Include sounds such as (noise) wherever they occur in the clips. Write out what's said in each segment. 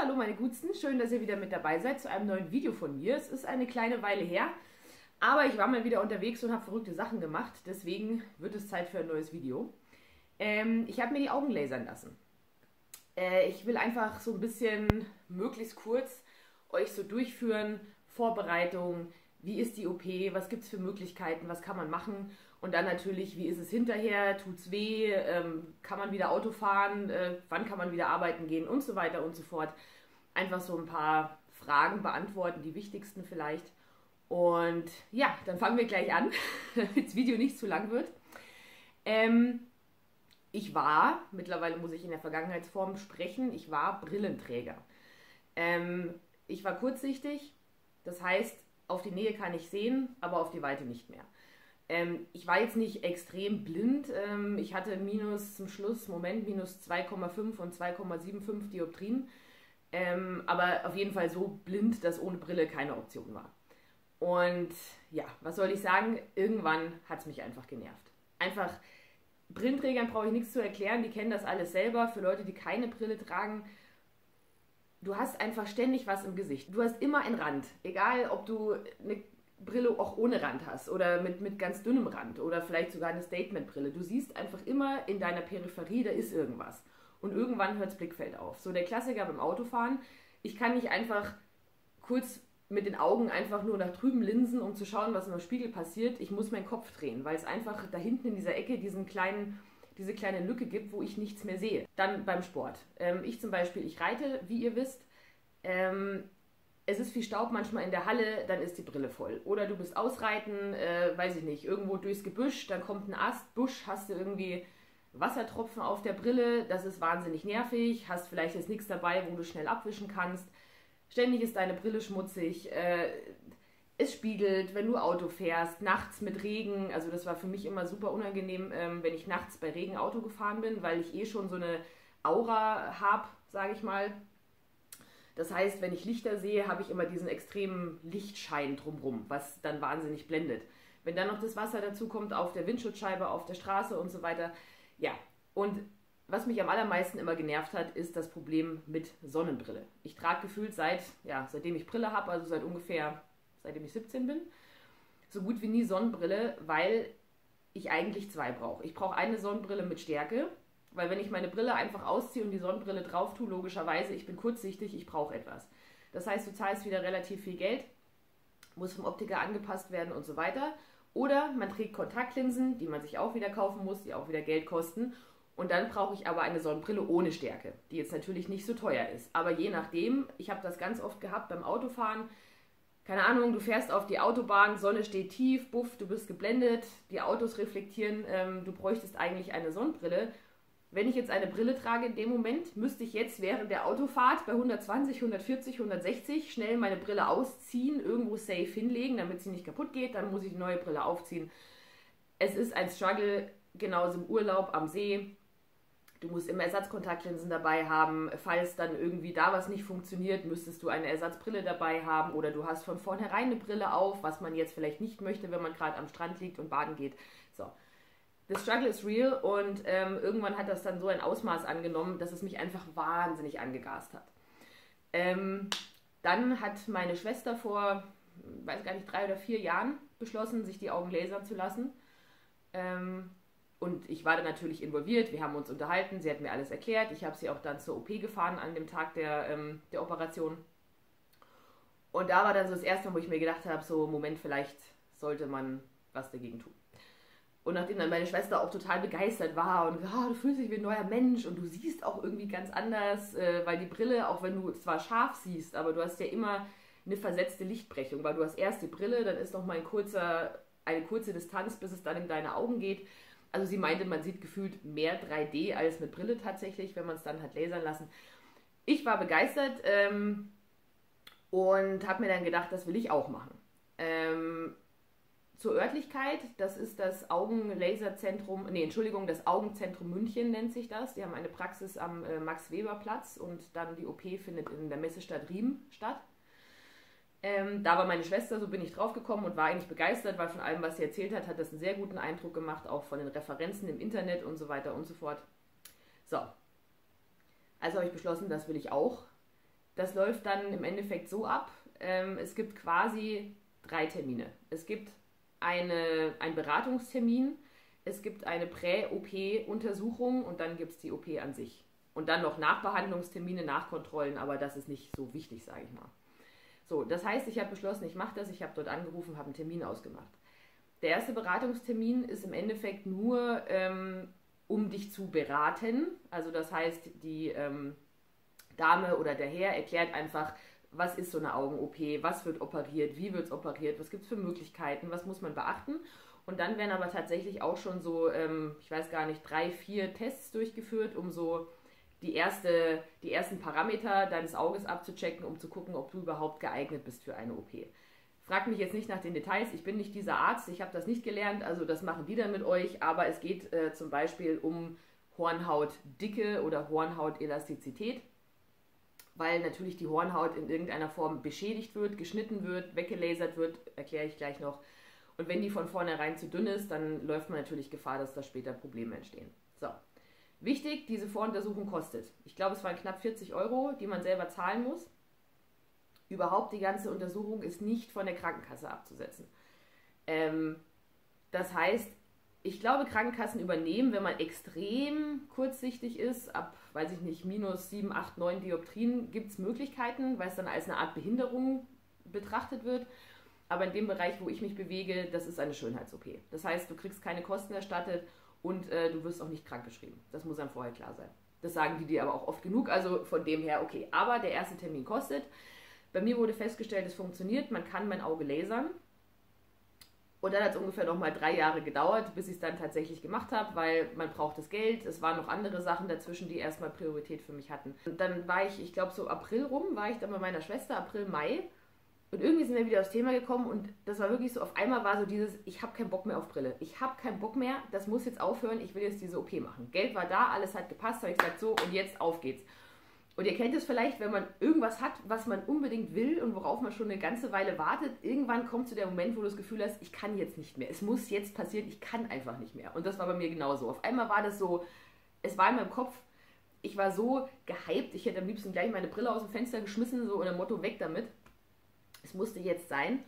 hallo meine Gutsten, schön, dass ihr wieder mit dabei seid zu einem neuen Video von mir. Es ist eine kleine Weile her, aber ich war mal wieder unterwegs und habe verrückte Sachen gemacht, deswegen wird es Zeit für ein neues Video. Ähm, ich habe mir die Augen lasern lassen. Äh, ich will einfach so ein bisschen möglichst kurz euch so durchführen, Vorbereitung, wie ist die OP, was gibt es für Möglichkeiten, was kann man machen und dann natürlich, wie ist es hinterher, tut es weh, ähm, kann man wieder Auto fahren, äh, wann kann man wieder arbeiten gehen und so weiter und so fort. Einfach so ein paar Fragen beantworten, die wichtigsten vielleicht. Und ja, dann fangen wir gleich an, (laughs) damit das Video nicht zu lang wird. Ähm, ich war, mittlerweile muss ich in der Vergangenheitsform sprechen, ich war Brillenträger. Ähm, ich war kurzsichtig, das heißt, auf die Nähe kann ich sehen, aber auf die Weite nicht mehr. Ähm, ich war jetzt nicht extrem blind. Ähm, ich hatte minus zum Schluss, Moment, minus 2,5 und 2,75 Dioptrien. Ähm, aber auf jeden Fall so blind, dass ohne Brille keine Option war. Und ja, was soll ich sagen? Irgendwann hat es mich einfach genervt. Einfach, Brillenträgern brauche ich nichts zu erklären, die kennen das alles selber. Für Leute, die keine Brille tragen, du hast einfach ständig was im Gesicht. Du hast immer einen Rand. Egal, ob du eine Brille auch ohne Rand hast oder mit, mit ganz dünnem Rand oder vielleicht sogar eine Statementbrille. Du siehst einfach immer in deiner Peripherie, da ist irgendwas. Und irgendwann hört das Blickfeld auf. So der Klassiker beim Autofahren. Ich kann nicht einfach kurz mit den Augen einfach nur nach drüben linsen, um zu schauen, was im Spiegel passiert. Ich muss meinen Kopf drehen, weil es einfach da hinten in dieser Ecke diesen kleinen, diese kleine Lücke gibt, wo ich nichts mehr sehe. Dann beim Sport. Ähm, ich zum Beispiel, ich reite, wie ihr wisst. Ähm, es ist viel Staub manchmal in der Halle, dann ist die Brille voll. Oder du bist ausreiten, äh, weiß ich nicht, irgendwo durchs Gebüsch, dann kommt ein Ast, Busch, hast du irgendwie Wassertropfen auf der Brille, das ist wahnsinnig nervig, hast vielleicht jetzt nichts dabei, wo du schnell abwischen kannst. Ständig ist deine Brille schmutzig, äh, es spiegelt, wenn du Auto fährst, nachts mit Regen, also das war für mich immer super unangenehm, ähm, wenn ich nachts bei Regen Auto gefahren bin, weil ich eh schon so eine Aura habe, sage ich mal, das heißt, wenn ich Lichter sehe, habe ich immer diesen extremen Lichtschein drumherum, was dann wahnsinnig blendet. Wenn dann noch das Wasser dazu kommt auf der Windschutzscheibe, auf der Straße und so weiter. Ja, und was mich am allermeisten immer genervt hat, ist das Problem mit Sonnenbrille. Ich trage gefühlt seit, ja, seitdem ich Brille habe, also seit ungefähr, seitdem ich 17 bin, so gut wie nie Sonnenbrille, weil ich eigentlich zwei brauche. Ich brauche eine Sonnenbrille mit Stärke, weil wenn ich meine Brille einfach ausziehe und die Sonnenbrille drauf tue, logischerweise, ich bin kurzsichtig, ich brauche etwas. Das heißt, du zahlst wieder relativ viel Geld, muss vom Optiker angepasst werden und so weiter. Oder man trägt Kontaktlinsen, die man sich auch wieder kaufen muss, die auch wieder Geld kosten. Und dann brauche ich aber eine Sonnenbrille ohne Stärke, die jetzt natürlich nicht so teuer ist. Aber je nachdem, ich habe das ganz oft gehabt beim Autofahren. Keine Ahnung, du fährst auf die Autobahn, Sonne steht tief, buff, du bist geblendet, die Autos reflektieren, ähm, du bräuchtest eigentlich eine Sonnenbrille wenn ich jetzt eine Brille trage in dem Moment, müsste ich jetzt während der Autofahrt bei 120, 140, 160 schnell meine Brille ausziehen, irgendwo safe hinlegen, damit sie nicht kaputt geht. Dann muss ich die neue Brille aufziehen. Es ist ein Struggle, genauso im Urlaub am See. Du musst immer Ersatzkontaktlinsen dabei haben. Falls dann irgendwie da was nicht funktioniert, müsstest du eine Ersatzbrille dabei haben oder du hast von vornherein eine Brille auf, was man jetzt vielleicht nicht möchte, wenn man gerade am Strand liegt und baden geht. So, the struggle is real und ähm, irgendwann hat das dann so ein Ausmaß angenommen, dass es mich einfach wahnsinnig angegast hat. Ähm, dann hat meine Schwester vor, weiß gar nicht, drei oder vier Jahren beschlossen, sich die Augen lasern zu lassen. Ähm, und ich war da natürlich involviert, wir haben uns unterhalten, sie hat mir alles erklärt. Ich habe sie auch dann zur OP gefahren an dem Tag der, ähm, der Operation. Und da war dann so das erste Mal, wo ich mir gedacht habe, so Moment, vielleicht sollte man was dagegen tun. Und nachdem dann meine Schwester auch total begeistert war und oh, du fühlst dich wie ein neuer Mensch und du siehst auch irgendwie ganz anders, äh, weil die Brille, auch wenn du zwar scharf siehst, aber du hast ja immer eine versetzte Lichtbrechung, weil du hast erst die Brille, dann ist noch mal ein kurzer, eine kurze Distanz, bis es dann in deine Augen geht. Also sie meinte, man sieht gefühlt mehr 3D als mit Brille tatsächlich, wenn man es dann hat lasern lassen. Ich war begeistert ähm, und habe mir dann gedacht, das will ich auch machen. Ähm, zur Örtlichkeit, das ist das Augenlaserzentrum, nee, Entschuldigung, das Augenzentrum München nennt sich das. Die haben eine Praxis am äh, Max-Weber-Platz und dann die OP findet in der Messestadt Riem statt. Ähm, da war meine Schwester, so bin ich draufgekommen und war eigentlich begeistert, weil von allem, was sie erzählt hat, hat das einen sehr guten Eindruck gemacht, auch von den Referenzen im Internet und so weiter und so fort. So, also habe ich beschlossen, das will ich auch. das läuft dann im Endeffekt so ab. Ähm, es gibt quasi drei Termine. Es gibt eine, einen Beratungstermin, es gibt eine Prä-OP-Untersuchung und dann gibt es die OP an sich. Und dann noch Nachbehandlungstermine, Nachkontrollen, aber das ist nicht so wichtig, sage ich mal. So, das heißt, ich habe beschlossen, ich mache das, ich habe dort angerufen, habe einen Termin ausgemacht. Der erste Beratungstermin ist im Endeffekt nur, ähm, um dich zu beraten. Also das heißt, die ähm, Dame oder der Herr erklärt einfach, was ist so eine Augen-OP, was wird operiert, wie wird es operiert, was gibt es für Möglichkeiten, was muss man beachten. Und dann werden aber tatsächlich auch schon so, ähm, ich weiß gar nicht, drei, vier Tests durchgeführt, um so die, erste, die ersten Parameter deines Auges abzuchecken, um zu gucken, ob du überhaupt geeignet bist für eine OP. Frag mich jetzt nicht nach den Details, ich bin nicht dieser Arzt, ich habe das nicht gelernt, also das machen die dann mit euch, aber es geht äh, zum Beispiel um Hornhautdicke oder Hornhautelastizität, weil natürlich die Hornhaut in irgendeiner Form beschädigt wird, geschnitten wird, weggelasert wird, erkläre ich gleich noch. Und wenn die von vornherein zu dünn ist, dann läuft man natürlich Gefahr, dass da später Probleme entstehen. So. Wichtig, diese Voruntersuchung kostet. Ich glaube, es waren knapp 40 Euro, die man selber zahlen muss. Überhaupt die ganze Untersuchung ist nicht von der Krankenkasse abzusetzen. Ähm, das heißt, ich glaube, Krankenkassen übernehmen, wenn man extrem kurzsichtig ist, ab, weiß ich nicht, minus 7, 8, 9 Dioptrien gibt es Möglichkeiten, weil es dann als eine Art Behinderung betrachtet wird. Aber in dem Bereich, wo ich mich bewege, das ist eine Schönheits-OP. Das heißt, du kriegst keine Kosten erstattet und äh, du wirst auch nicht krankgeschrieben. Das muss einem vorher klar sein. Das sagen die dir aber auch oft genug, also von dem her okay. Aber der erste Termin kostet. Bei mir wurde festgestellt, es funktioniert, man kann mein Auge lasern. Und dann hat es ungefähr nochmal drei Jahre gedauert, bis ich es dann tatsächlich gemacht habe, weil man braucht das Geld. Es waren noch andere Sachen dazwischen, die erstmal Priorität für mich hatten. Und dann war ich, ich glaube so April rum, war ich dann bei meiner Schwester, April, Mai. Und irgendwie sind wir wieder aufs Thema gekommen und das war wirklich so, auf einmal war so dieses, ich habe keinen Bock mehr auf Brille. Ich habe keinen Bock mehr, das muss jetzt aufhören, ich will jetzt diese OP machen. Geld war da, alles hat gepasst, habe ich gesagt, so und jetzt auf geht's. Und ihr kennt es vielleicht, wenn man irgendwas hat, was man unbedingt will und worauf man schon eine ganze Weile wartet, irgendwann kommt zu der Moment, wo du das Gefühl hast, ich kann jetzt nicht mehr. Es muss jetzt passieren, ich kann einfach nicht mehr. Und das war bei mir genauso. Auf einmal war das so, es war in meinem Kopf, ich war so gehypt, ich hätte am liebsten gleich meine Brille aus dem Fenster geschmissen, so unter Motto weg damit. Es musste jetzt sein.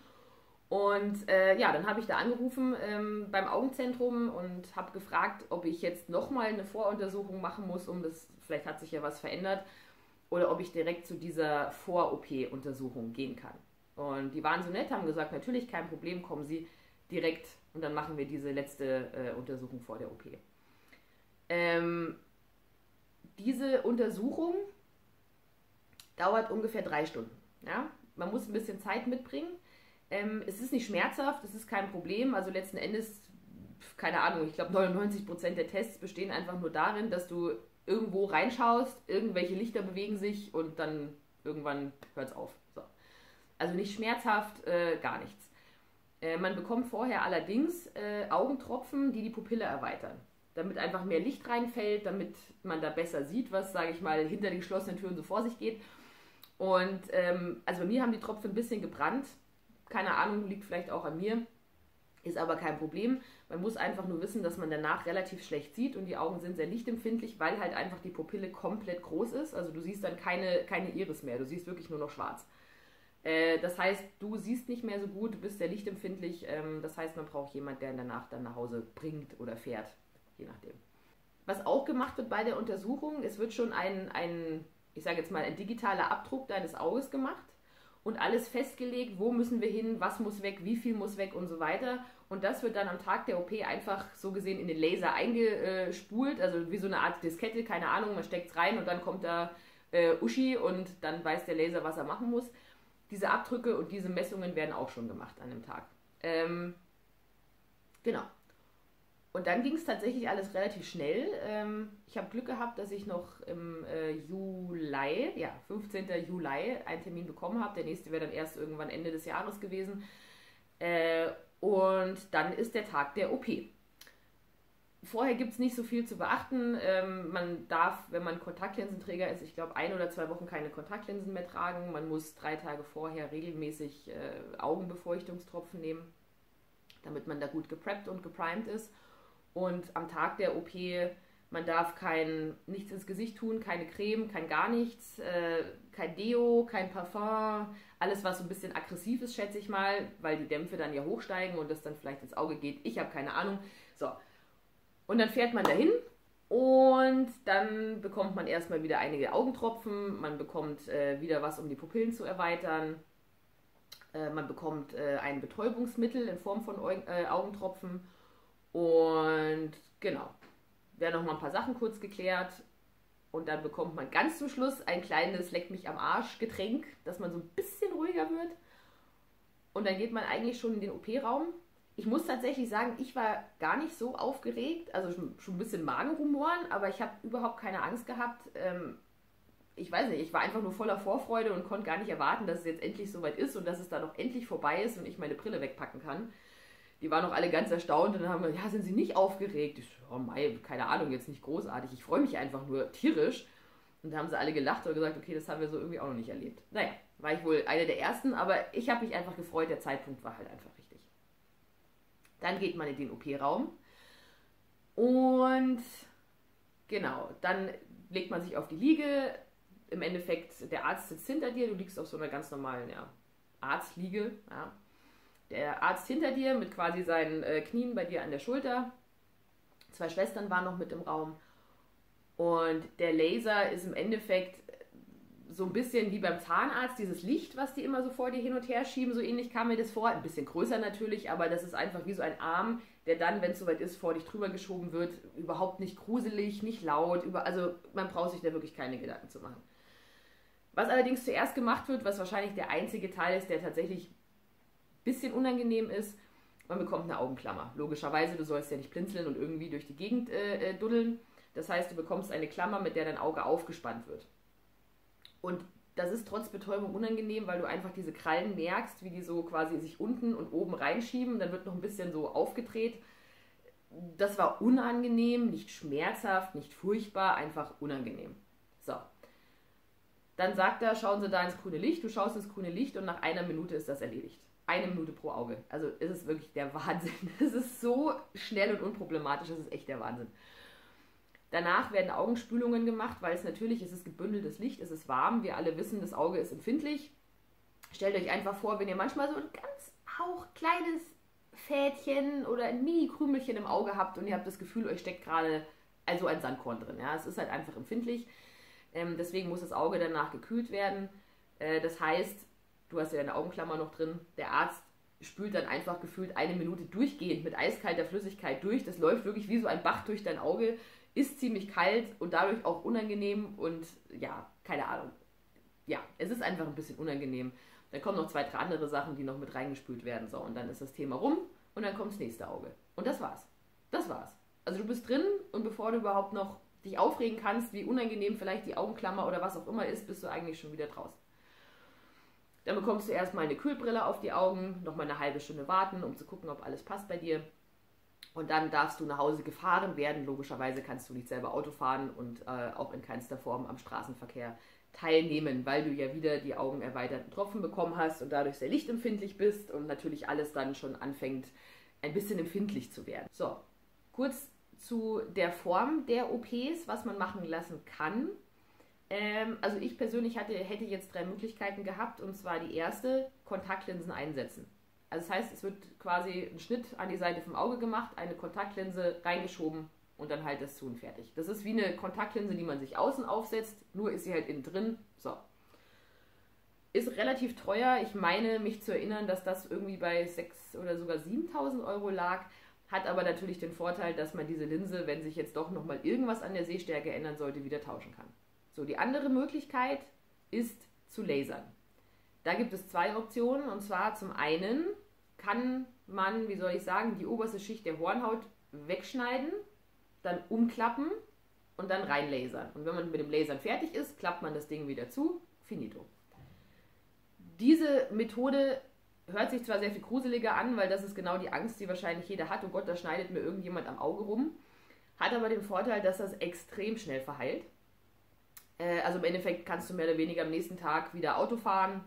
Und äh, ja, dann habe ich da angerufen ähm, beim Augenzentrum und habe gefragt, ob ich jetzt nochmal eine Voruntersuchung machen muss, um das, vielleicht hat sich ja was verändert, oder ob ich direkt zu dieser Vor-OP-Untersuchung gehen kann. Und die waren so nett, haben gesagt, natürlich kein Problem, kommen Sie direkt und dann machen wir diese letzte äh, Untersuchung vor der OP. Ähm, diese Untersuchung dauert ungefähr drei Stunden. Ja? man muss ein bisschen Zeit mitbringen. Ähm, es ist nicht schmerzhaft, es ist kein Problem. Also letzten Endes, keine Ahnung, ich glaube 99% der Tests bestehen einfach nur darin, dass du irgendwo reinschaust, irgendwelche Lichter bewegen sich und dann irgendwann hört es auf. So. Also nicht schmerzhaft, äh, gar nichts. Äh, man bekommt vorher allerdings äh, Augentropfen, die die Pupille erweitern. Damit einfach mehr Licht reinfällt, damit man da besser sieht, was, sage ich mal, hinter den geschlossenen Türen so vor sich geht. Und ähm, also bei mir haben die Tropfen ein bisschen gebrannt. Keine Ahnung, liegt vielleicht auch an mir. Ist aber kein Problem. Man muss einfach nur wissen, dass man danach relativ schlecht sieht und die Augen sind sehr lichtempfindlich, weil halt einfach die Pupille komplett groß ist. Also du siehst dann keine, keine Iris mehr, du siehst wirklich nur noch schwarz. Äh, das heißt, du siehst nicht mehr so gut, du bist sehr lichtempfindlich. Ähm, das heißt, man braucht jemanden, der ihn danach dann nach Hause bringt oder fährt, je nachdem. Was auch gemacht wird bei der Untersuchung, es wird schon ein, ein ich sage jetzt mal, ein digitaler Abdruck deines Auges gemacht und alles festgelegt, wo müssen wir hin, was muss weg, wie viel muss weg und so weiter. Und das wird dann am Tag der OP einfach so gesehen in den Laser eingespult, also wie so eine Art Diskette, keine Ahnung, man steckt es rein und dann kommt da äh, Uschi und dann weiß der Laser, was er machen muss. Diese Abdrücke und diese Messungen werden auch schon gemacht an dem Tag. Ähm, genau. Und dann ging es tatsächlich alles relativ schnell. Ähm, ich habe Glück gehabt, dass ich noch im äh, Juli, ja, 15. Juli, einen Termin bekommen habe. Der nächste wäre dann erst irgendwann Ende des Jahres gewesen. Äh, und dann ist der Tag der OP. Vorher gibt es nicht so viel zu beachten. Ähm, man darf, wenn man Kontaktlinsenträger ist, ich glaube, ein oder zwei Wochen keine Kontaktlinsen mehr tragen. Man muss drei Tage vorher regelmäßig äh, Augenbefeuchtungstropfen nehmen, damit man da gut gepreppt und geprimed ist. Und am Tag der OP Man darf kein, nichts ins Gesicht tun, keine Creme, kein gar nichts, äh, kein Deo, kein Parfum, alles was so ein bisschen aggressiv ist, schätze ich mal, weil die Dämpfe dann ja hochsteigen und das dann vielleicht ins Auge geht. Ich habe keine Ahnung. So. Und dann fährt man dahin und dann bekommt man erstmal wieder einige Augentropfen, man bekommt äh, wieder was, um die Pupillen zu erweitern. Äh, man bekommt äh, ein Betäubungsmittel in Form von äh, Augentropfen. Und genau, werden noch mal ein paar Sachen kurz geklärt. Und dann bekommt man ganz zum Schluss ein kleines Leck mich am Arsch Getränk, dass man so ein bisschen ruhiger wird. Und dann geht man eigentlich schon in den OP-Raum. Ich muss tatsächlich sagen, ich war gar nicht so aufgeregt, also schon, schon ein bisschen Magenrumoren, aber ich habe überhaupt keine Angst gehabt. Ähm, ich weiß nicht, ich war einfach nur voller Vorfreude und konnte gar nicht erwarten, dass es jetzt endlich soweit ist und dass es dann auch endlich vorbei ist und ich meine Brille wegpacken kann die waren auch alle ganz erstaunt und dann haben wir, ja, sind sie nicht aufgeregt? Ich oh Mai, keine Ahnung, jetzt nicht großartig. Ich freue mich einfach nur tierisch. Und da haben sie alle gelacht und gesagt, okay, das haben wir so irgendwie auch noch nicht erlebt. Naja, war ich wohl eine der ersten, aber ich habe mich einfach gefreut, der Zeitpunkt war halt einfach richtig. Dann geht man in den OP-Raum und genau, dann legt man sich auf die Liege. Im Endeffekt, der Arzt sitzt hinter dir, du liegst auf so einer ganz normalen ja, Arztliege. Ja der Arzt hinter dir mit quasi seinen äh, Knien bei dir an der Schulter. Zwei Schwestern waren noch mit im Raum. Und der Laser ist im Endeffekt so ein bisschen wie beim Zahnarzt, dieses Licht, was die immer so vor dir hin und her schieben, so ähnlich kam mir das vor. Ein bisschen größer natürlich, aber das ist einfach wie so ein Arm, der dann, wenn es soweit ist, vor dich drüber geschoben wird. Überhaupt nicht gruselig, nicht laut. Über, also man braucht sich da wirklich keine Gedanken zu machen. Was allerdings zuerst gemacht wird, was wahrscheinlich der einzige Teil ist, der tatsächlich bisschen unangenehm ist, man bekommt eine Augenklammer. Logischerweise, du sollst ja nicht blinzeln und irgendwie durch die Gegend äh, äh, duddeln. Das heißt, du bekommst eine Klammer, mit der dein Auge aufgespannt wird. Und das ist trotz Betäubung unangenehm, weil du einfach diese Krallen merkst, wie die so quasi sich unten und oben reinschieben. Dann wird noch ein bisschen so aufgedreht. Das war unangenehm, nicht schmerzhaft, nicht furchtbar, einfach unangenehm. So. Dann sagt er, schauen Sie da ins grüne Licht. Du schaust ins grüne Licht und nach einer Minute ist das erledigt eine Minute pro Auge. Also es ist wirklich der Wahnsinn. (laughs) Es ist so schnell und unproblematisch, das ist echt der Wahnsinn. Danach werden Augenspülungen gemacht, weil es natürlich es ist gebündeltes Licht, es ist warm. Wir alle wissen, das Auge ist empfindlich. Stellt euch einfach vor, wenn ihr manchmal so ein ganz hauchkleines Fädchen oder ein Mini-Krümelchen im Auge habt und ihr habt das Gefühl, euch steckt gerade also ein Sandkorn drin. Ja, es ist halt einfach empfindlich. Ähm, deswegen muss das Auge danach gekühlt werden. Äh, das heißt, du hast ja deine Augenklammer noch drin, der Arzt spült dann einfach gefühlt eine Minute durchgehend mit eiskalter Flüssigkeit durch. Das läuft wirklich wie so ein Bach durch dein Auge, ist ziemlich kalt und dadurch auch unangenehm und ja, keine Ahnung. Ja, es ist einfach ein bisschen unangenehm. Dann kommen noch zwei, drei andere Sachen, die noch mit reingespült werden. So, und dann ist das Thema rum und dann kommt das nächste Auge. Und das war's. Das war's. Also du bist drin und bevor du überhaupt noch dich aufregen kannst, wie unangenehm vielleicht die Augenklammer oder was auch immer ist, bist du eigentlich schon wieder draußen. Dann bekommst du erstmal eine Kühlbrille auf die Augen, nochmal eine halbe Stunde warten, um zu gucken, ob alles passt bei dir. Und dann darfst du nach Hause gefahren werden. Logischerweise kannst du nicht selber Auto fahren und äh, auch in keinster Form am Straßenverkehr teilnehmen, weil du ja wieder die Augen erweiterten Tropfen bekommen hast und dadurch sehr lichtempfindlich bist und natürlich alles dann schon anfängt, ein bisschen empfindlich zu werden. So, kurz zu der Form der OPs, was man machen lassen kann. Ähm, also ich persönlich hatte, hätte jetzt drei Möglichkeiten gehabt und zwar die erste, Kontaktlinsen einsetzen. Also das heißt, es wird quasi ein Schnitt an die Seite vom Auge gemacht, eine Kontaktlinse reingeschoben und dann halt das zu und fertig. Das ist wie eine Kontaktlinse, die man sich außen aufsetzt, nur ist sie halt innen drin. So. Ist relativ teuer. Ich meine, mich zu erinnern, dass das irgendwie bei 6 oder sogar 7000 Euro lag. Hat aber natürlich den Vorteil, dass man diese Linse, wenn sich jetzt doch nochmal irgendwas an der Sehstärke ändern sollte, wieder tauschen kann. So, die andere Möglichkeit ist zu lasern. Da gibt es zwei Optionen und zwar zum einen kann man, wie soll ich sagen, die oberste Schicht der Hornhaut wegschneiden, dann umklappen und dann reinlasern. Und wenn man mit dem Lasern fertig ist, klappt man das Ding wieder zu, finito. Diese Methode hört sich zwar sehr viel gruseliger an, weil das ist genau die Angst, die wahrscheinlich jeder hat. Oh Gott, da schneidet mir irgendjemand am Auge rum. Hat aber den Vorteil, dass das extrem schnell verheilt. Äh, also im Endeffekt kannst du mehr oder weniger am nächsten Tag wieder Auto fahren,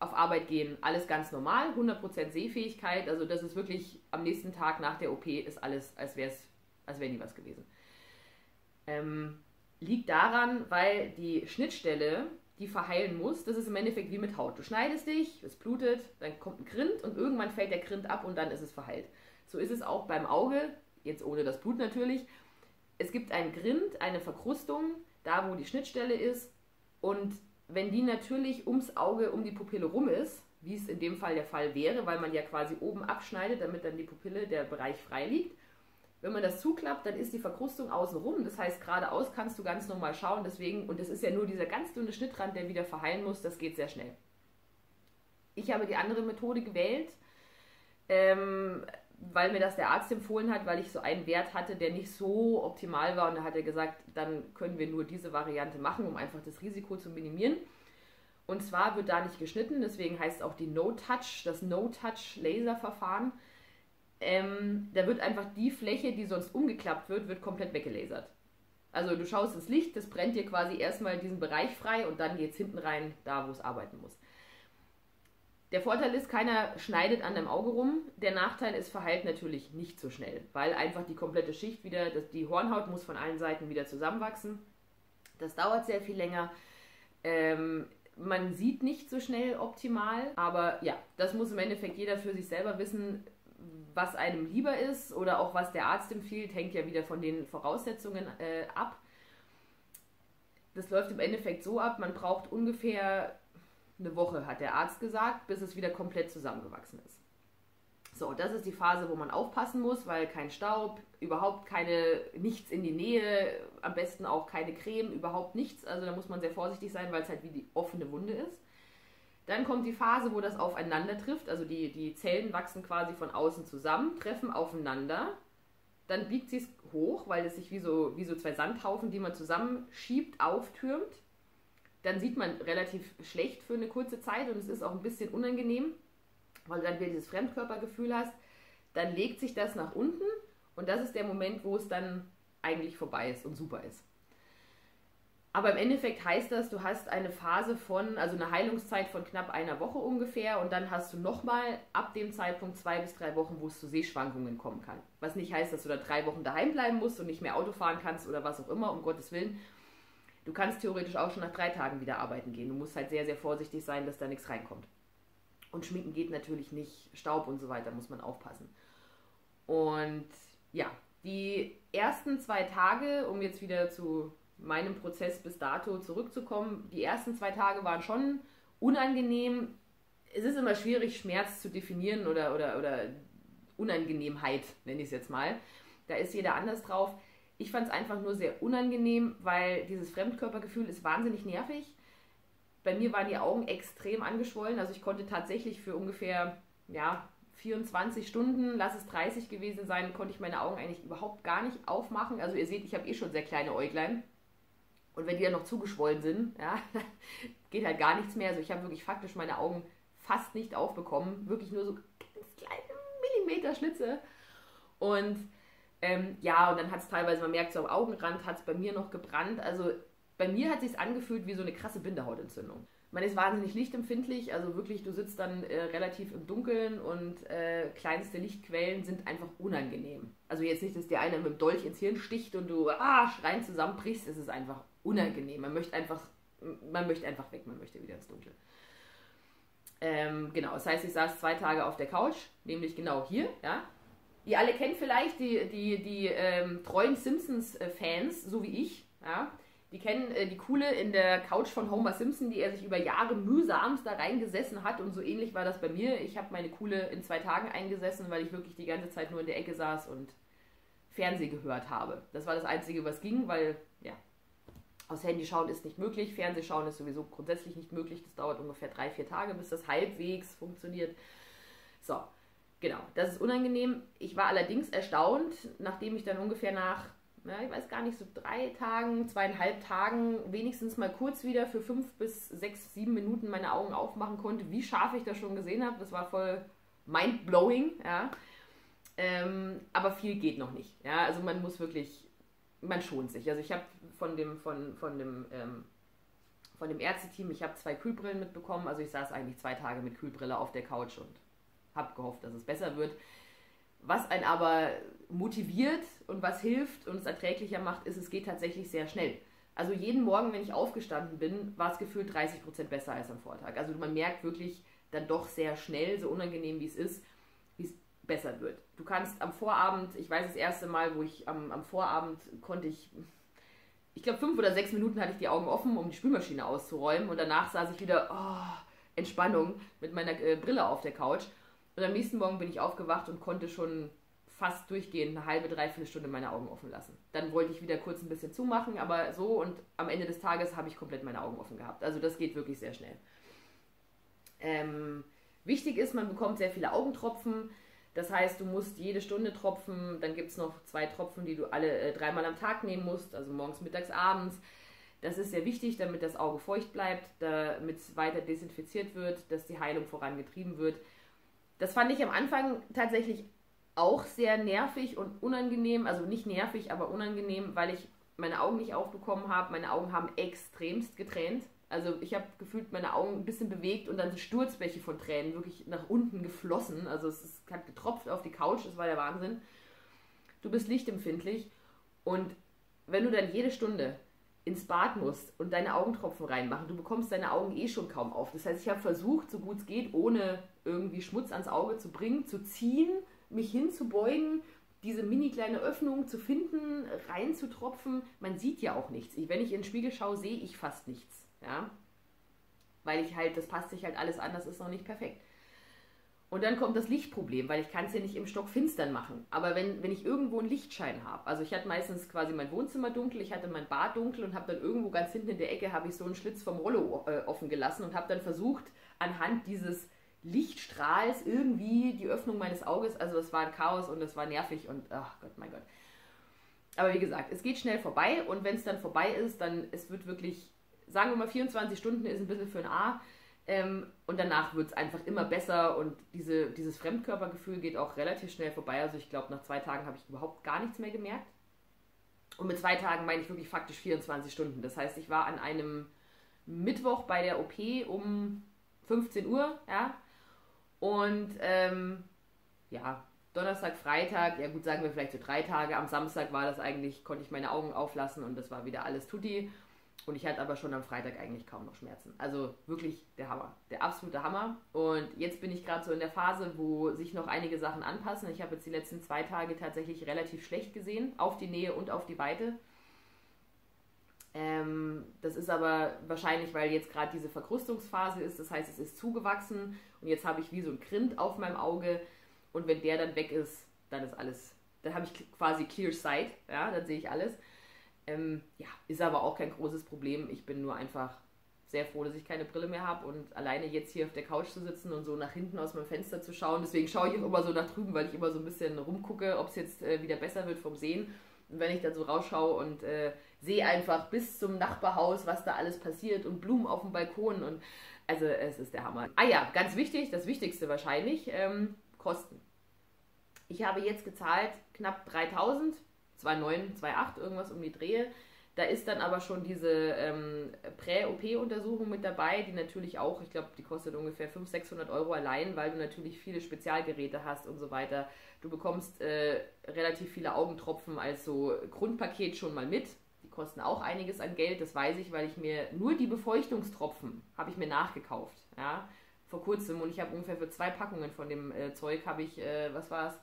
auf Arbeit gehen, alles ganz normal, 100% Sehfähigkeit. Also das ist wirklich am nächsten Tag nach der OP ist alles, als wäre als wäre nie was gewesen. Ähm, liegt daran, weil die Schnittstelle, die verheilen muss, das ist im Endeffekt wie mit Haut. Du schneidest dich, es blutet, dann kommt ein Grind und irgendwann fällt der Grind ab und dann ist es verheilt. So ist es auch beim Auge, jetzt ohne das Blut natürlich. Es gibt einen Grind, eine Verkrustung, da wo die Schnittstelle ist und wenn die natürlich ums Auge, um die Pupille rum ist, wie es in dem Fall der Fall wäre, weil man ja quasi oben abschneidet, damit dann die Pupille, der Bereich frei liegt. Wenn man das zuklappt, dann ist die Verkrustung außen rum. Das heißt, geradeaus kannst du ganz normal schauen. Deswegen, und es ist ja nur dieser ganz dünne Schnittrand, der wieder verheilen muss, das geht sehr schnell. Ich habe die andere Methode gewählt, ähm, weil mir das der Arzt empfohlen hat, weil ich so einen Wert hatte, der nicht so optimal war. Und da hat er gesagt, dann können wir nur diese Variante machen, um einfach das Risiko zu minimieren. Und zwar wird da nicht geschnitten, deswegen heißt es auch die No-Touch, das No-Touch-Laser-Verfahren. Ähm, da wird einfach die Fläche, die sonst umgeklappt wird, wird komplett weggelasert. Also du schaust ins Licht, das brennt dir quasi erstmal diesen Bereich frei und dann geht es hinten rein, da wo es arbeiten muss. Der Vorteil ist, keiner schneidet an deinem Auge rum. Der Nachteil ist, verheilt natürlich nicht so schnell, weil einfach die komplette Schicht wieder, die Hornhaut muss von allen Seiten wieder zusammenwachsen. Das dauert sehr viel länger. Ähm, man sieht nicht so schnell optimal, aber ja, das muss im Endeffekt jeder für sich selber wissen, was einem lieber ist oder auch was der Arzt empfiehlt, hängt ja wieder von den Voraussetzungen äh, ab. Das läuft im Endeffekt so ab, man braucht ungefähr eine Woche, hat der Arzt gesagt, bis es wieder komplett zusammengewachsen ist. So, das ist die Phase, wo man aufpassen muss, weil kein Staub, überhaupt keine, nichts in die Nähe, am besten auch keine Creme, überhaupt nichts. Also da muss man sehr vorsichtig sein, weil es halt wie die offene Wunde ist. Dann kommt die Phase, wo das aufeinander trifft. Also die, die Zellen wachsen quasi von außen zusammen, treffen aufeinander. Dann biegt sie es hoch, weil es sich wie so, wie so zwei Sandhaufen, die man zusammenschiebt, auftürmt. Dann sieht man relativ schlecht für eine kurze Zeit und es ist auch ein bisschen unangenehm weil du dann wieder dieses Fremdkörpergefühl hast, dann legt sich das nach unten und das ist der Moment, wo es dann eigentlich vorbei ist und super ist. Aber im Endeffekt heißt das, du hast eine Phase von, also eine Heilungszeit von knapp einer Woche ungefähr und dann hast du nochmal ab dem Zeitpunkt zwei bis drei Wochen, wo es zu Sehschwankungen kommen kann. Was nicht heißt, dass du da drei Wochen daheim bleiben musst und nicht mehr Auto fahren kannst oder was auch immer, um Gottes Willen. Du kannst theoretisch auch schon nach drei Tagen wieder arbeiten gehen. Du musst halt sehr, sehr vorsichtig sein, dass da nichts reinkommt. Und schminken geht natürlich nicht, Staub und so weiter, muss man aufpassen. Und ja, die ersten zwei Tage, um jetzt wieder zu meinem Prozess bis dato zurückzukommen, die ersten zwei Tage waren schon unangenehm. Es ist immer schwierig, Schmerz zu definieren oder, oder, oder Unangenehmheit, nenne ich es jetzt mal. Da ist jeder anders drauf. Ich fand es einfach nur sehr unangenehm, weil dieses Fremdkörpergefühl ist wahnsinnig nervig. Bei mir waren die Augen extrem angeschwollen. Also ich konnte tatsächlich für ungefähr ja, 24 Stunden, lass es 30 gewesen sein, konnte ich meine Augen eigentlich überhaupt gar nicht aufmachen. Also ihr seht, ich habe eh schon sehr kleine Äuglein. Und wenn die dann noch zugeschwollen sind, (laughs) ja, geht halt gar nichts mehr. Also ich habe wirklich faktisch meine Augen fast nicht aufbekommen. Wirklich nur so ganz kleine Millimeter Schlitze. Und ähm, ja, und dann hat es teilweise, man merkt so am Augenrand, hat es bei mir noch gebrannt. Also bei mir hat sich angefühlt wie so eine krasse Bindehautentzündung. Man ist wahnsinnig lichtempfindlich, also wirklich, du sitzt dann äh, relativ im Dunkeln und äh, kleinste Lichtquellen sind einfach unangenehm. Also jetzt nicht, dass dir einer mit dem Dolch ins Hirn sticht und du ah, schreien zusammenbrichst, es ist einfach unangenehm. Man möchte einfach, man möchte einfach weg, man möchte wieder ins Dunkel. Ähm, genau, das heißt, ich saß zwei Tage auf der Couch, nämlich genau hier, ja. Ihr alle kennt vielleicht die, die, die ähm, treuen Simpsons-Fans, so wie ich, ja die kennen äh, die Kuhle in der Couch von Homer Simpson, die er sich über Jahre mühsamst da reingesessen hat. Und so ähnlich war das bei mir. Ich habe meine Kuhle in zwei Tagen eingesessen, weil ich wirklich die ganze Zeit nur in der Ecke saß und Fernsehen gehört habe. Das war das Einzige, was ging, weil, ja, aus Handy schauen ist nicht möglich. Fernsehschauen ist sowieso grundsätzlich nicht möglich. Das dauert ungefähr drei, vier Tage, bis das halbwegs funktioniert. So, genau, das ist unangenehm. Ich war allerdings erstaunt, nachdem ich dann ungefähr nach ja, ich weiß gar nicht, so drei Tagen, zweieinhalb Tagen wenigstens mal kurz wieder für fünf bis sechs, sieben Minuten meine Augen aufmachen konnte, wie scharf ich das schon gesehen habe. Das war voll mind-blowing, ja. Ähm, aber viel geht noch nicht. Ja, also man muss wirklich, man schont sich. Also ich habe von dem, von, von dem, ähm, von dem Ärzteteam, ich habe zwei Kühlbrillen mitbekommen. Also ich saß eigentlich zwei Tage mit Kühlbrille auf der Couch und habe gehofft, dass es besser wird. Was ein aber motiviert und was hilft und es erträglicher macht, ist, es geht tatsächlich sehr schnell. Also jeden Morgen, wenn ich aufgestanden bin, war es gefühlt 30 Prozent besser als am Vortag. Also man merkt wirklich dann doch sehr schnell, so unangenehm wie es ist, wie es besser wird. Du kannst am Vorabend, ich weiß das erste Mal, wo ich am, am Vorabend konnte ich, ich glaube fünf oder sechs Minuten hatte ich die Augen offen, um die Spülmaschine auszuräumen und danach saß ich wieder, oh, Entspannung mit meiner äh, Brille auf der Couch. Und am nächsten Morgen bin ich aufgewacht und konnte schon fast durchgehend eine halbe, dreiviertel Stunde meine Augen offen lassen. Dann wollte ich wieder kurz ein bisschen zumachen, aber so und am Ende des Tages habe ich komplett meine Augen offen gehabt. Also das geht wirklich sehr schnell. Ähm, wichtig ist, man bekommt sehr viele Augentropfen. Das heißt, du musst jede Stunde tropfen. Dann gibt es noch zwei Tropfen, die du alle äh, dreimal am Tag nehmen musst, also morgens, mittags, abends. Das ist sehr wichtig, damit das Auge feucht bleibt, damit es weiter desinfiziert wird, dass die Heilung vorangetrieben wird. Das fand ich am Anfang tatsächlich auch sehr nervig und unangenehm. Also nicht nervig, aber unangenehm, weil ich meine Augen nicht aufbekommen habe. Meine Augen haben extremst getränt. Also ich habe gefühlt meine Augen ein bisschen bewegt und dann Sturzbäche von Tränen wirklich nach unten geflossen. Also es ist, hat getropft auf die Couch, das war der Wahnsinn. Du bist lichtempfindlich und wenn du dann jede Stunde ins Bad musst und deine Augentropfen reinmachen, du bekommst deine Augen eh schon kaum auf. Das heißt, ich habe versucht, so gut es geht, ohne irgendwie Schmutz ans Auge zu bringen, zu ziehen, mich hinzubeugen, diese mini kleine Öffnung zu finden, reinzutropfen. Man sieht ja auch nichts. wenn ich in den Spiegel schaue, sehe ich fast nichts. Ja? Weil ich halt, das passt sich halt alles an, das ist noch nicht perfekt. Und dann kommt das Lichtproblem, weil ich kann es ja nicht im Stock finstern machen. Aber wenn, wenn ich irgendwo einen Lichtschein habe, also ich hatte meistens quasi mein Wohnzimmer dunkel, ich hatte mein Bad dunkel und habe dann irgendwo ganz hinten in der Ecke habe ich so einen Schlitz vom Rollo äh, offen gelassen und habe dann versucht, anhand dieses Lichtstrahls irgendwie die Öffnung meines Auges, also es war ein Chaos und es war nervig und ach Gott, mein Gott. Aber wie gesagt, es geht schnell vorbei und wenn es dann vorbei ist, dann es wird wirklich, sagen wir mal 24 Stunden ist ein bisschen für ein A ähm, und danach wird es einfach immer besser und diese, dieses Fremdkörpergefühl geht auch relativ schnell vorbei. Also ich glaube, nach zwei Tagen habe ich überhaupt gar nichts mehr gemerkt. Und mit zwei Tagen meine ich wirklich faktisch 24 Stunden. Das heißt, ich war an einem Mittwoch bei der OP um 15 Uhr, ja. Und ähm, ja, Donnerstag, Freitag, ja gut, sagen wir vielleicht so drei Tage. Am Samstag war das eigentlich, konnte ich meine Augen auflassen und das war wieder alles tutti. Und ich hatte aber schon am Freitag eigentlich kaum noch Schmerzen. Also wirklich der Hammer, der absolute Hammer. Und jetzt bin ich gerade so in der Phase, wo sich noch einige Sachen anpassen. Ich habe jetzt die letzten zwei Tage tatsächlich relativ schlecht gesehen, auf die Nähe und auf die Weite. Ähm, das ist aber wahrscheinlich, weil jetzt gerade diese Verkrustungsphase ist. Das heißt, es ist zugewachsen und jetzt habe ich wie so ein Grind auf meinem Auge. Und wenn der dann weg ist, dann ist alles, dann habe ich quasi clear sight, ja, dann sehe ich alles. Ähm, ja, ist aber auch kein großes Problem. Ich bin nur einfach sehr froh, dass ich keine Brille mehr habe und alleine jetzt hier auf der Couch zu sitzen und so nach hinten aus meinem Fenster zu schauen. Deswegen schaue ich auch immer so nach drüben, weil ich immer so ein bisschen rumgucke, ob es jetzt äh, wieder besser wird vom Sehen. Und wenn ich dann so rausschaue und äh, sehe einfach bis zum Nachbarhaus, was da alles passiert und Blumen auf dem Balkon und also es ist der Hammer. Ah ja, ganz wichtig, das Wichtigste wahrscheinlich, ähm, Kosten. Ich habe jetzt gezahlt knapp 3000 2,9, 2,8, irgendwas um die Drehe. Da ist dann aber schon diese ähm, Prä-OP-Untersuchung mit dabei, die natürlich auch, ich glaube, die kostet ungefähr 500, 600 Euro allein, weil du natürlich viele Spezialgeräte hast und so weiter. Du bekommst äh, relativ viele Augentropfen als so Grundpaket schon mal mit. Die kosten auch einiges an Geld, das weiß ich, weil ich mir nur die Befeuchtungstropfen habe ich mir nachgekauft. Ja, vor kurzem und ich habe ungefähr für zwei Packungen von dem äh, Zeug habe ich, äh, was war es,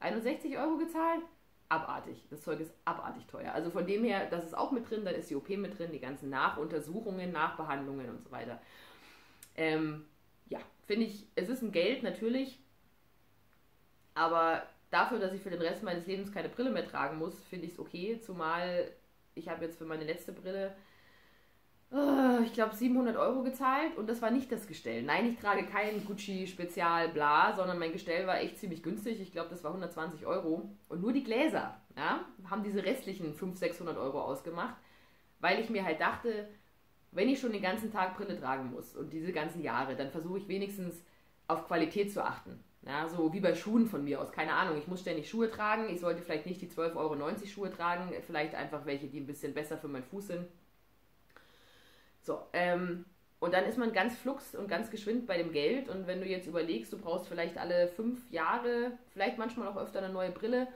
61 Euro gezahlt abartig. Das Zeug ist abartig teuer. Also von dem her, das ist auch mit drin, dann ist die OP mit drin, die ganzen Nachuntersuchungen, Nachbehandlungen und so weiter. Ähm, ja, finde ich, es ist ein Geld natürlich, aber dafür, dass ich für den Rest meines Lebens keine Brille mehr tragen muss, finde ich es okay, zumal ich habe jetzt für meine letzte Brille ich glaube, 700 Euro gezahlt und das war nicht das Gestell. Nein, ich trage kein Gucci Spezial bla, sondern mein Gestell war echt ziemlich günstig. Ich glaube, das war 120 Euro. Und nur die Gläser ja, haben diese restlichen 500, 600 Euro ausgemacht, weil ich mir halt dachte, wenn ich schon den ganzen Tag Brille tragen muss und diese ganzen Jahre, dann versuche ich wenigstens auf Qualität zu achten. Ja, so wie bei Schuhen von mir aus. Keine Ahnung, ich muss ständig Schuhe tragen. Ich sollte vielleicht nicht die 12,90 Euro Schuhe tragen, vielleicht einfach welche, die ein bisschen besser für meinen Fuß sind. So, ähm, und dann ist man ganz flux und ganz geschwind bei dem Geld. Und wenn du jetzt überlegst, du brauchst vielleicht alle fünf Jahre, vielleicht manchmal auch öfter eine neue Brille,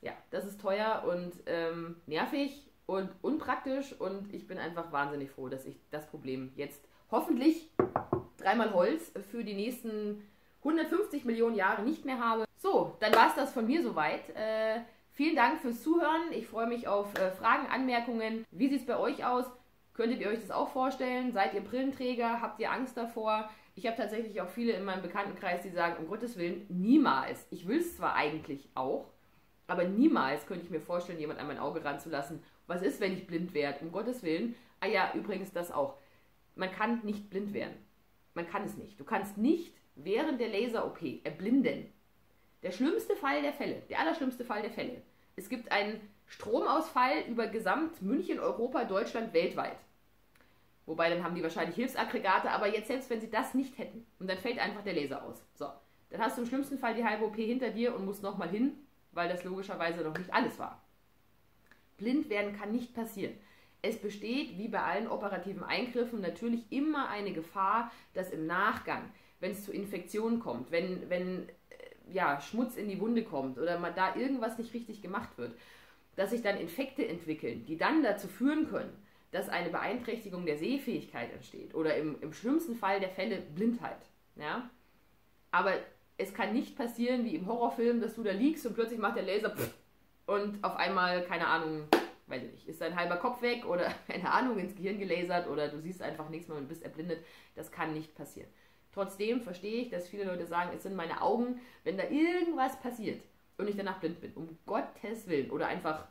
ja, das ist teuer und ähm, nervig und unpraktisch und ich bin einfach wahnsinnig froh, dass ich das Problem jetzt hoffentlich dreimal Holz für die nächsten 150 Millionen Jahre nicht mehr habe. So, dann war es das von mir soweit. Äh, vielen Dank fürs Zuhören. Ich freue mich auf äh, Fragen, Anmerkungen. Wie sieht es bei euch aus? Könntet ihr euch das auch vorstellen? Seid ihr Brillenträger? Habt ihr Angst davor? Ich habe tatsächlich auch viele in meinem Bekanntenkreis, die sagen, um Gottes Willen, niemals. Ich will es zwar eigentlich auch, aber niemals könnte ich mir vorstellen, jemand an mein Auge ranzulassen. Was ist, wenn ich blind werde? Um Gottes Willen. Ah ja, übrigens das auch. Man kann nicht blind werden. Man kann es nicht. Du kannst nicht während der Laser-OP erblinden. Der schlimmste Fall der Fälle, der allerschlimmste Fall der Fälle. Es gibt einen Stromausfall über gesamt München, Europa, Deutschland, weltweit. Wobei dann haben die wahrscheinlich Hilfsaggregate, aber jetzt selbst wenn sie das nicht hätten und dann fällt einfach der Laser aus. So, dann hast du im schlimmsten Fall die halbe OP hinter dir und musst nochmal hin, weil das logischerweise noch nicht alles war. Blind werden kann nicht passieren. Es besteht, wie bei allen operativen Eingriffen, natürlich immer eine Gefahr, dass im Nachgang, wenn es zu Infektionen kommt, wenn, wenn ja, Schmutz in die Wunde kommt oder mal da irgendwas nicht richtig gemacht wird, dass sich dann Infekte entwickeln, die dann dazu führen können, dass eine Beeinträchtigung der Sehfähigkeit entsteht oder im, im schlimmsten Fall der Fälle Blindheit. Ja? Aber es kann nicht passieren wie im Horrorfilm, dass du da liegst und plötzlich macht der Laser und auf einmal, keine Ahnung, weiß ich nicht, ist dein halber Kopf weg oder, (laughs) keine Ahnung, ins Gehirn gelasert oder du siehst einfach nichts mehr und bist erblindet. Das kann nicht passieren. Trotzdem verstehe ich, dass viele Leute sagen, es sind meine Augen, wenn da irgendwas passiert und ich danach blind bin. Um Gottes Willen. Oder einfach,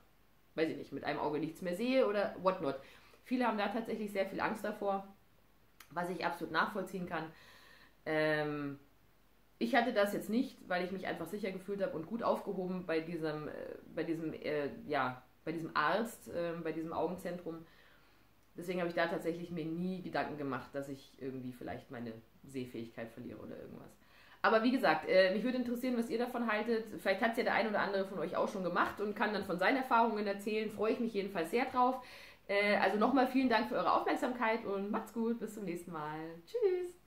weiß ich nicht, mit einem Auge nichts mehr sehe oder whatnot. Viele haben da tatsächlich sehr viel Angst davor, was ich absolut nachvollziehen kann. Ähm, ich hatte das jetzt nicht, weil ich mich einfach sicher gefühlt habe und gut aufgehoben bei diesem, äh, bei diesem, äh, ja, bei diesem Arzt, äh, bei diesem Augenzentrum. Deswegen habe ich da tatsächlich mir nie Gedanken gemacht, dass ich irgendwie vielleicht meine Sehfähigkeit verliere oder irgendwas. Aber wie gesagt, äh, mich würde interessieren, was ihr davon haltet. Vielleicht hat es ja der ein oder andere von euch auch schon gemacht und kann dann von seinen Erfahrungen erzählen. Freue ich mich jedenfalls sehr drauf. Äh, also nochmal vielen Dank für eure Aufmerksamkeit und macht's gut. Bis zum nächsten Mal. Tschüss.